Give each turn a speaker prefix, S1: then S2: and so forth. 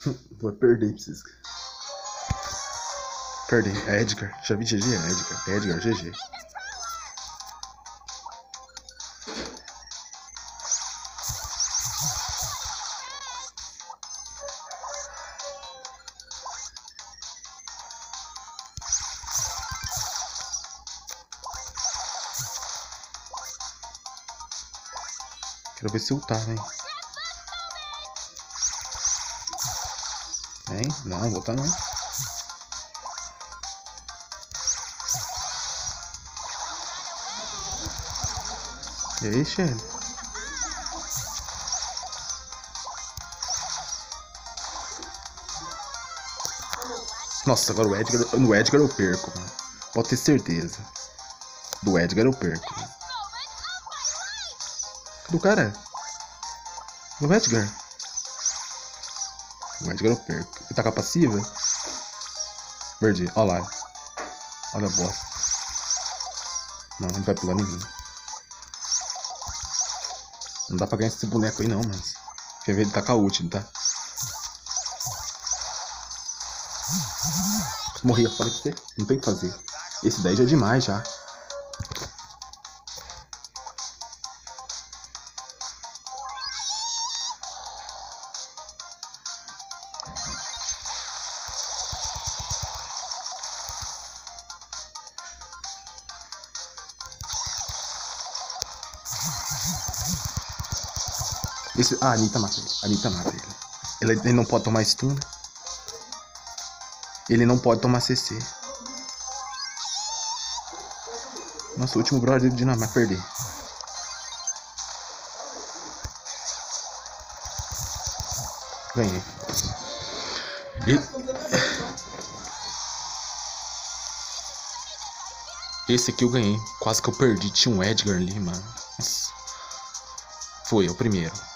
S1: Vai perder pra vocês. Perdi. É Edgar. Já vi GG? É Edgar. É Edgar, GG. Quero ver se ultar, vem. Vem? Não, voltar não. E aí, Shelly? Nossa, agora o Edgar, no Edgar eu perco, mano. Pode ter certeza. Do Edgar eu perco. Cadê o cara? O Edgar. O Edgar eu perco. Ele tá com a passiva? Perdi. Olha lá. Olha a bosta. Não, não vai pular ninguém. Não dá pra ganhar esse boneco aí não, mas. Quer ver ele tá com a ult, tá? Morri, eu falei pra você. Não tem o que fazer. Esse daí já é demais já. Esse, ah, a Anitta mata ele. Anitta mata ele. ele. Ele não pode tomar stun. Ele não pode tomar CC. Nossa, o último brother de Dinamarca perder. Ganhei. Esse aqui eu ganhei. Quase que eu perdi. Tinha um Edgar ali, mano. Foi, é o primeiro.